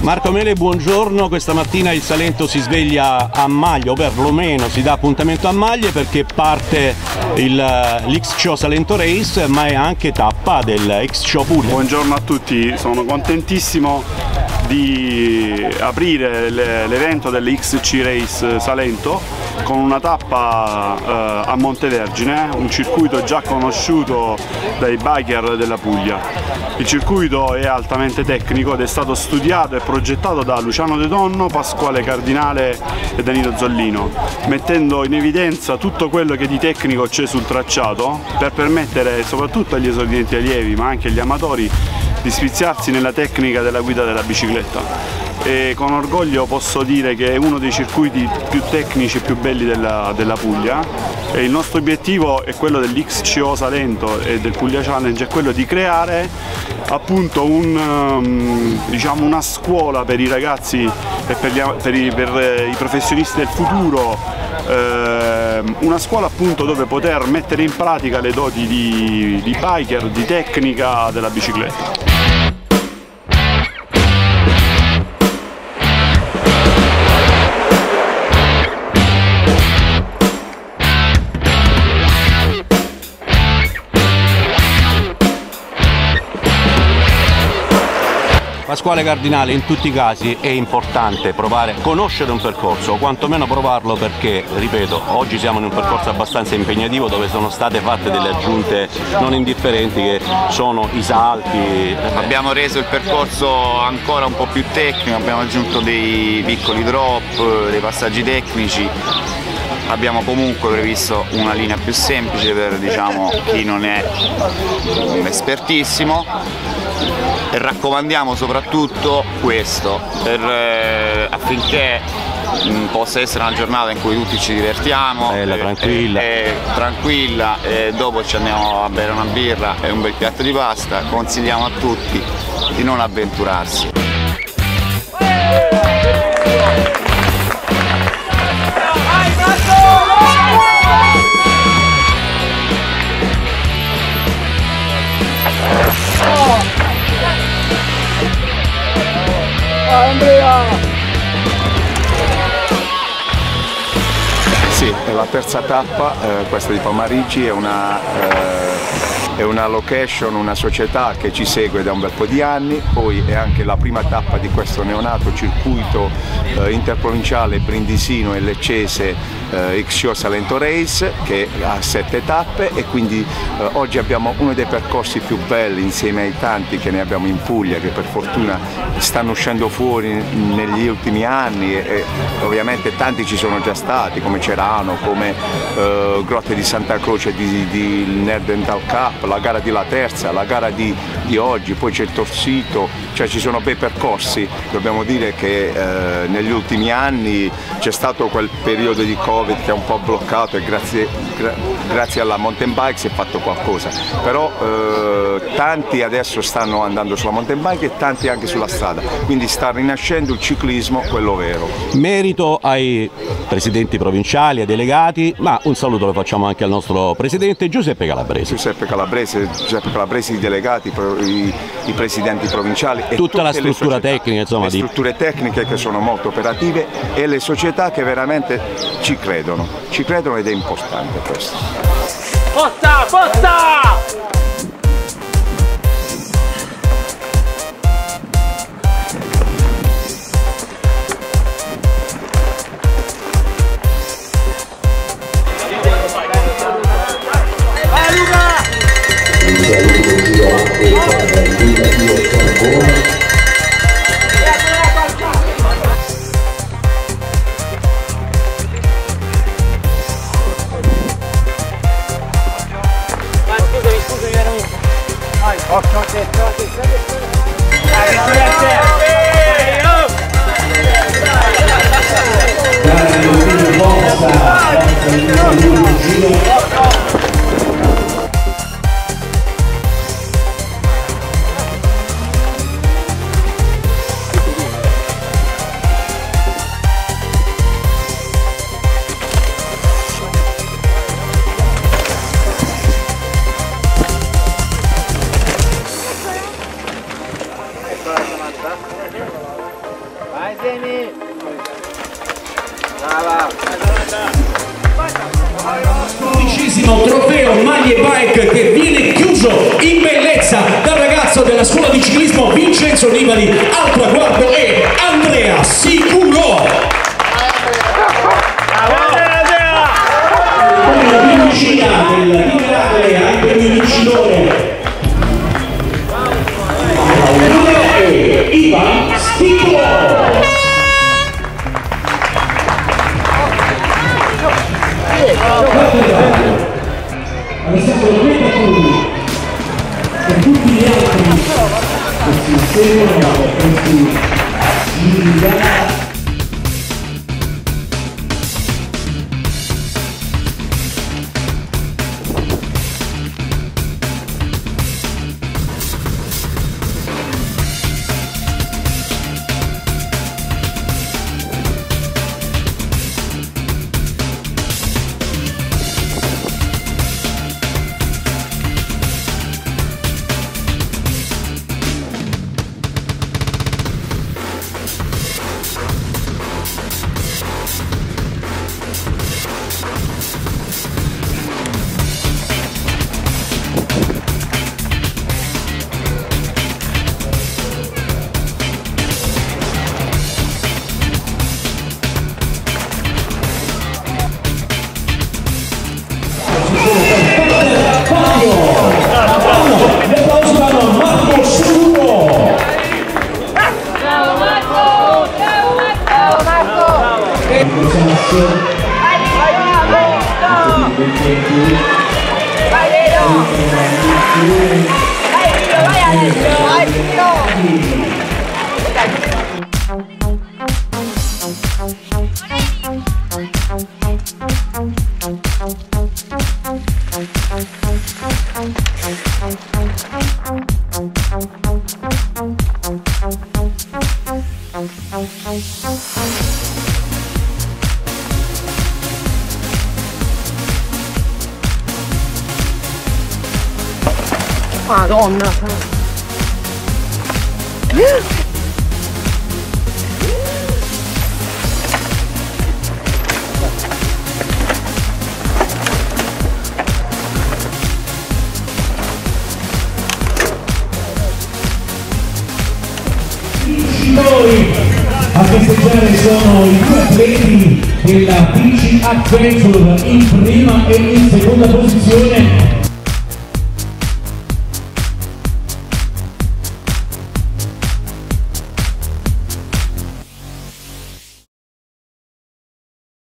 Marco Mele, buongiorno. Questa mattina il Salento si sveglia a maglie, o perlomeno si dà appuntamento a maglie perché parte l'X-Show Salento Race, ma è anche tappa del X-Show Puglia. Buongiorno a tutti, sono contentissimo di aprire l'evento dell'XC Race Salento con una tappa eh, a Montevergine, un circuito già conosciuto dai biker della Puglia. Il circuito è altamente tecnico ed è stato studiato e progettato da Luciano De Donno, Pasquale Cardinale e Danilo Zollino, mettendo in evidenza tutto quello che di tecnico c'è sul tracciato per permettere soprattutto agli esordienti allievi ma anche agli amatori di sfiziarsi nella tecnica della guida della bicicletta e con orgoglio posso dire che è uno dei circuiti più tecnici e più belli della, della Puglia e il nostro obiettivo è quello dell'XCO Salento e del Puglia Challenge, è quello di creare appunto un, um, diciamo una scuola per i ragazzi e per, gli, per, i, per eh, i professionisti del futuro eh, una scuola appunto dove poter mettere in pratica le doti di, di biker, di tecnica della bicicletta. Pasquale Cardinale in tutti i casi è importante provare, conoscere un percorso o quantomeno provarlo perché, ripeto, oggi siamo in un percorso abbastanza impegnativo dove sono state fatte delle aggiunte non indifferenti che sono i salti. Abbiamo reso il percorso ancora un po' più tecnico, abbiamo aggiunto dei piccoli drop, dei passaggi tecnici abbiamo comunque previsto una linea più semplice per diciamo, chi non è espertissimo raccomandiamo soprattutto questo per, eh, affinché mh, mm, possa essere una giornata in cui tutti ci divertiamo. Bella, tranquilla. e, e, tranquilla e dopo ci andiamo a bere una birra e un bel piatto di pasta. Consigliamo a tutti di non avventurarsi Sì, è la terza tappa, eh, questa di Palmarigi, è una eh, è una location, una società che ci segue da un bel po' di anni, poi è anche la prima tappa di questo neonato circuito eh, interprovinciale Brindisino e Leccese eh, XCO Salento Race che ha sette tappe e quindi eh, oggi abbiamo uno dei percorsi più belli insieme ai tanti che ne abbiamo in Puglia che per fortuna stanno uscendo fuori negli ultimi anni e, e ovviamente tanti ci sono già stati come Cerano, come eh, Grotte di Santa Croce di, di Nerd Dental Cup, la gara di La Terza, la gara di, di oggi, poi c'è il Torsito, cioè ci sono bei percorsi, dobbiamo dire che eh, negli ultimi anni c'è stato quel periodo di Covid che ha un po' bloccato e grazie, gra grazie alla mountain bike si è fatto qualcosa, però eh, tanti adesso stanno andando sulla mountain bike e tanti anche sulla strada, quindi sta rinascendo il ciclismo, quello vero. Merito ai presidenti provinciali, ai delegati, ma un saluto lo facciamo anche al nostro presidente Giuseppe Calabrese. Giuseppe Calabrese, Giuseppe Calabrese i delegati, i, i presidenti provinciali e tutta la struttura società, tecnica, insomma, le di... strutture tecniche che sono molto operative e le società che veramente ci credono, ci credono ed è importante questo. Forza, forza! Dodicesimo trofeo maglie bike che viene chiuso in bellezza dal ragazzo della scuola di ciclismo Vincenzo Nibali al traguardo e Andrea Sicuro. Alessandro e tutti gli altri che si seguono a questi phương bên trên chú Hãy subscribe cho kênh Ghiền Mì Gõ Để không bỏ lỡ những video hấp dẫn Madonna! vincitori a festeggiare sono i due atleti della PC Adventure in prima e in seconda posizione